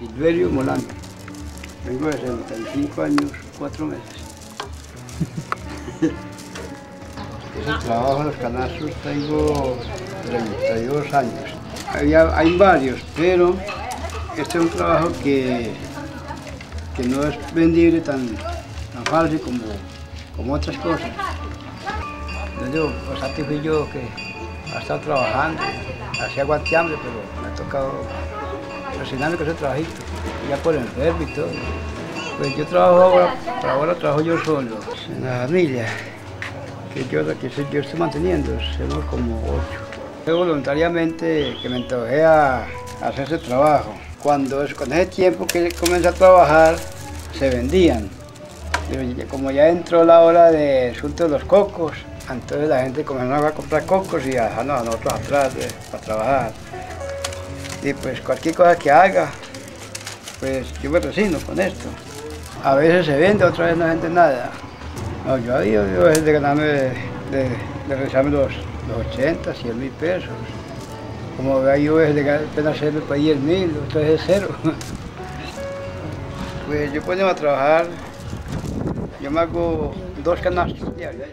acumulando. Tengo de 65 años, 4 meses. Ese trabajo en los canastos tengo 32 años. Había- hay varios, pero este es un trabajo que, que no es vendible tan, tan fácil como, como otras cosas. Yo bastante fui yo que ha estado trabajando, hacía guanteambre, pero me ha tocado presionarme con ese trabajito, ya por enfermo y todo. Pues yo trabajo ahora, ahora trabajo yo solo, en la familia, que yo, que yo estoy manteniendo, somos como ocho. Yo voluntariamente que me antojé a, hacer ese trabajo. Cuando es, con ese tiempo que comencé a trabajar, se vendían. Como ya entró la hora de asunto de los cocos, entonces la gente comenzó a comprar cocos y a dejarnos a nosotros atrás de- para trabajar. Y pues cualquier cosa que haga, pues yo me resigno con esto. A veces se vende, otra vez no vende nada. No, yo había veces de ganarme, de, de, de realizarme los, los 80, 100 mil pesos. Como vea yo veces de ganar- hacerme para 10 mil, otra vez es cero. Pues yo pongo a trabajar, yo me hago dos canastos diarios.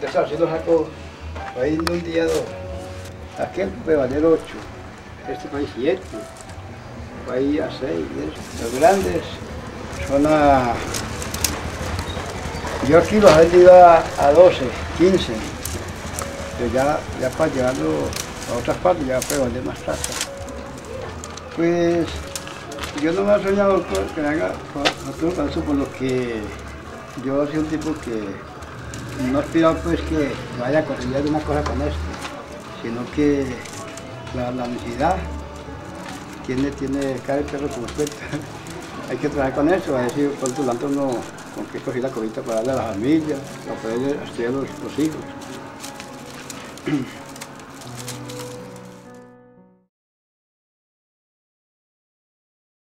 De esas lo saco ahí en un día dos. Aquel puede valer ocho, este puede siete, ir a seis. Los grandes son a... Yo aquí los he vendido a, a 12, 15. Pero ya, ya para llevarlo a otras partes ya puedo vender más plata. Pues yo no me he soñado que haga otro caso por lo que yo soy un tipo que no aspiro pues que vaya a conseguir alguna cosa con esto, sino que la, la necesidad tiene, tiene cada perro como cuenta. Hay que trabajar con eso, a decir por tu tanto uno con qué coger la cosita para darle a la familia, para poder estudiar los, los hijos.